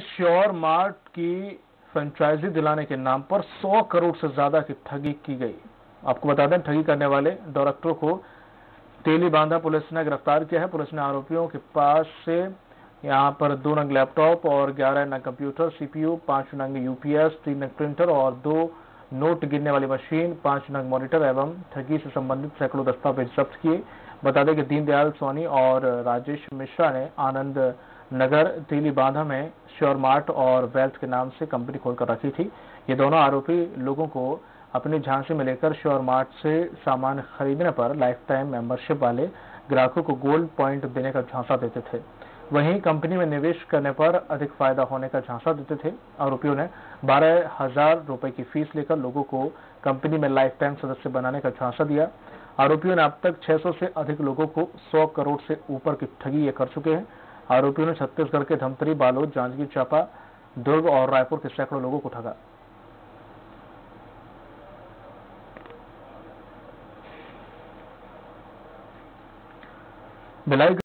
Sure mart की franchise दिलाने के नाम पर 100 करोड़ से ज़्यादा की ठगी की गई। आपको बता दें, ठगी करने वाले डायरेक्टरों को तेली बांधा पुलिस ने गिरफ़्तार किया है। पुलिस ने आरोपियों के पास से यहाँ पर दो नंग लैपटॉप और 11 नंग कंप्यूटर, सीपीयू, पाँच नंग यूपीएस, तीन नंग प्रिंटर और दो नोट गिनने वाली मशीन, पाँच नंग मॉनिटर एवं ठगी से संबंधित सैकड़ों दस्तावेज़ जब्त किए। बता दें कि दीनदयाल सोनी और राजेश मिश्रा ने आनंद नगर तीली बांधा में श्योर मार्ट और वेल्थ के नाम से कंपनी खोलकर रखी थी। ये दोनों आरोपी लोगों को अपनी झांसी में लेकर श्योर मार्ट से सामान खरीदने पर लाइफ टाइम मेंबरशिप वाले ग्राहकों को गोल्ड पॉइंट देने का झांसा देते थे। वहीं कंपनी में निवेश करने पर अधिक फ़ायदा होने का झांसा देते थे। आरोपियों ने बारह हज़ार रुपए की फ़ीस लेकर लोगों को कंपनी में लाइफ टाइम सदस्य बनाने का झांसा दिया। आरोपियों ने अब तक 600 से अधिक लोगों को 100 करोड़ से ऊपर की ठगी ये कर चुके हैं। आरोपियों ने छत्तीसगढ़ के धमतरी, बालोद, जांजगीर चांपा, दुर्ग और रायपुर के सैकड़ों लोगों को ठगा। भिलाई